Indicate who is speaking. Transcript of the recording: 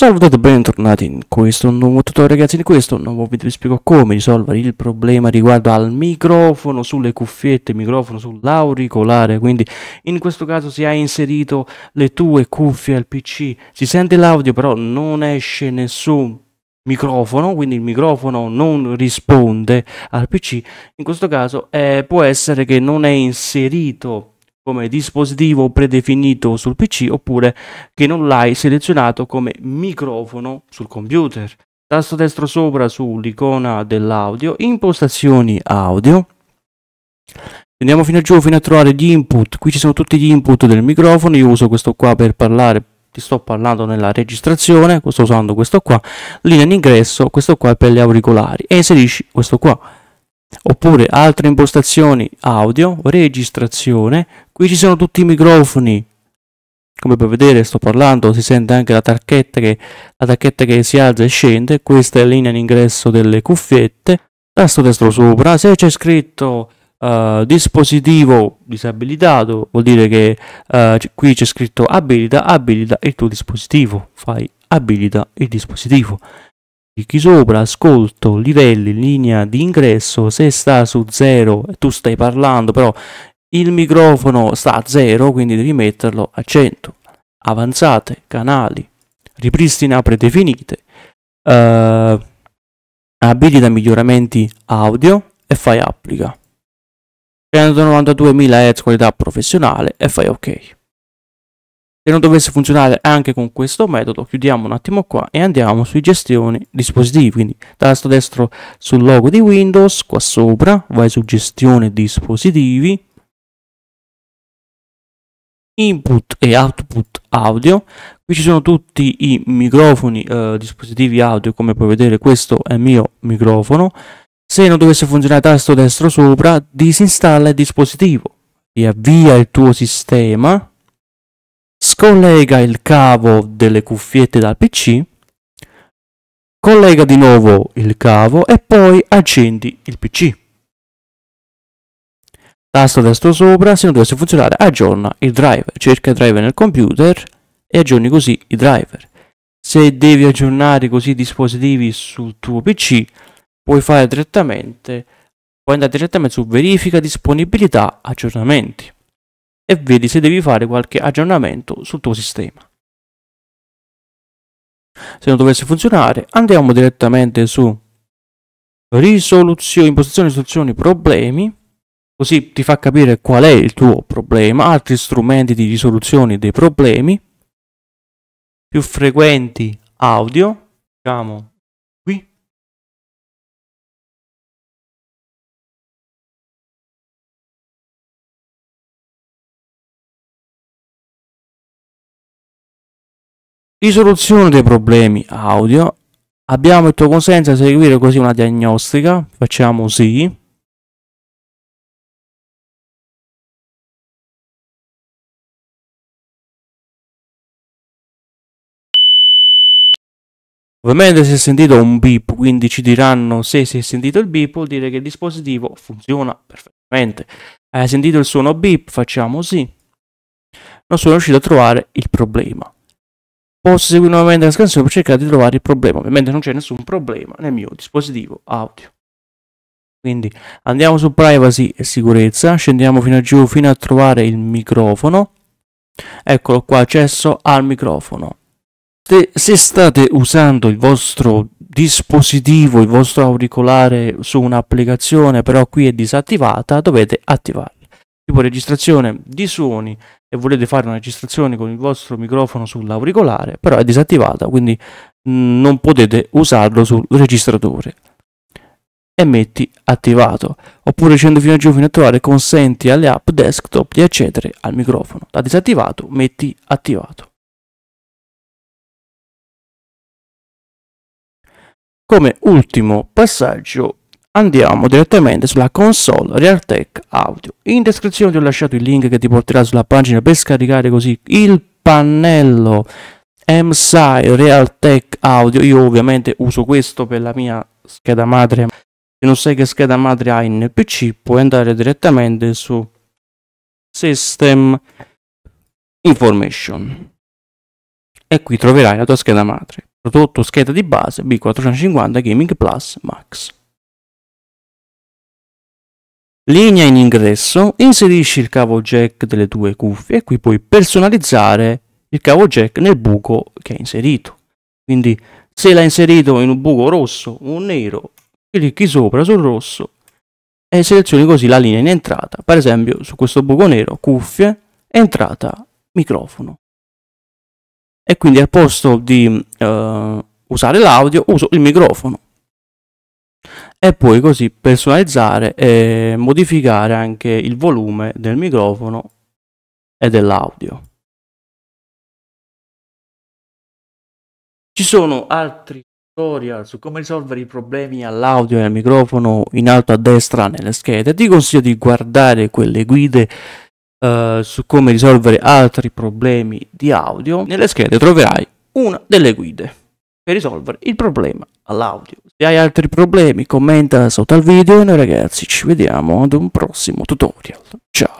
Speaker 1: Salve e bentornati in questo nuovo tutorial ragazzi, in questo nuovo video vi spiego come risolvere il problema riguardo al microfono sulle cuffiette, microfono sull'auricolare, quindi in questo caso se hai inserito le tue cuffie al pc, si sente l'audio però non esce nessun microfono, quindi il microfono non risponde al pc, in questo caso eh, può essere che non è inserito come dispositivo predefinito sul PC oppure che non l'hai selezionato come microfono sul computer. Tasto destro sopra sull'icona dell'audio, impostazioni audio. Andiamo fino a giù fino a trovare gli input. Qui ci sono tutti gli input del microfono. Io uso questo qua per parlare. Ti sto parlando nella registrazione. Sto usando questo qua. Linea in ingresso. Questo qua è per gli auricolari. E inserisci questo qua oppure altre impostazioni audio, registrazione, qui ci sono tutti i microfoni, come puoi vedere sto parlando, si sente anche la tacchetta che, la tacchetta che si alza e scende, questa è la linea d'ingresso delle cuffiette, tasto destro sopra, se c'è scritto uh, dispositivo disabilitato vuol dire che uh, qui c'è scritto abilita, abilita il tuo dispositivo, fai abilita il dispositivo clicchi sopra, ascolto, livelli, linea di ingresso, se sta su 0 tu stai parlando, però il microfono sta a 0, quindi devi metterlo a 100. Avanzate, canali, ripristina predefinite, uh, abilita miglioramenti audio e fai applica. 192.000 Hz qualità professionale e fai ok. Se non dovesse funzionare anche con questo metodo, chiudiamo un attimo qua e andiamo sui gestioni dispositivi. Quindi tasto destro sul logo di Windows, qua sopra, vai su gestione dispositivi, input e output audio. Qui ci sono tutti i microfoni, eh, dispositivi audio, come puoi vedere questo è il mio microfono. Se non dovesse funzionare tasto destro sopra, disinstalla il dispositivo, riavvia il tuo sistema scollega il cavo delle cuffiette dal PC, collega di nuovo il cavo e poi accendi il PC. Tasto destro sopra, se non dovesse funzionare aggiorna il driver, cerca il driver nel computer e aggiorni così i driver. Se devi aggiornare così i dispositivi sul tuo PC, puoi fare direttamente, puoi andare direttamente su verifica disponibilità aggiornamenti e vedi se devi fare qualche aggiornamento sul tuo sistema. Se non dovesse funzionare, andiamo direttamente su risoluzione, impostazioni, risoluzioni, problemi, così ti fa capire qual è il tuo problema, altri strumenti di risoluzione dei problemi, più frequenti audio, diciamo Risoluzione dei problemi audio. Abbiamo il tuo consenso a seguire così una diagnostica. Facciamo sì. Ovviamente si è sentito un beep, quindi ci diranno se si è sentito il beep, vuol dire che il dispositivo funziona perfettamente. Hai sentito il suono beep? Facciamo sì. Non sono riuscito a trovare il problema. Posso seguire nuovamente la scansione per cercare di trovare il problema. Ovviamente non c'è nessun problema nel mio dispositivo audio. Quindi andiamo su privacy e sicurezza, scendiamo fino a giù fino a trovare il microfono. Eccolo qua, accesso al microfono. Se, state usando il vostro dispositivo, il vostro auricolare su un'applicazione, però qui è disattivata, dovete attivarla. Tipo registrazione di suoni e volete fare una registrazione con il vostro microfono sull'auricolare, però è disattivata, quindi mm, non potete usarlo sul registratore. E metti attivato, oppure scendo fino a giù fino a trovare consenti alle app desktop di accedere al microfono. Da disattivato metti attivato. Come ultimo passaggio Andiamo direttamente sulla console Realtek Audio. In descrizione ti ho lasciato il link che ti porterà sulla pagina per scaricare così il pannello MSI Realtek Audio. Io ovviamente uso questo per la mia scheda madre. Se non sai che scheda madre hai nel PC, puoi andare direttamente su System Information e qui troverai la tua scheda madre. prodotto scheda di base B450 Gaming Plus Max. Linea in ingresso, inserisci il cavo jack delle tue cuffie e qui puoi personalizzare il cavo jack nel buco che hai inserito. Quindi se l'hai inserito in un buco rosso o nero, clicchi sopra sul rosso e selezioni così la linea in entrata. Per esempio su questo buco nero, cuffie, entrata, microfono. E quindi al posto di uh, usare l'audio uso il microfono e puoi così personalizzare e modificare anche il volume del microfono e dell'audio. Ci sono altri tutorial su come risolvere i problemi all'audio e al microfono in alto a destra nelle schede. Ti consiglio di guardare quelle guide uh, su come risolvere altri problemi di audio. Nelle schede troverai una delle guide per risolvere il problema all'audio. Se hai altri problemi commenta sotto al video e noi ragazzi ci vediamo ad un prossimo tutorial. Ciao!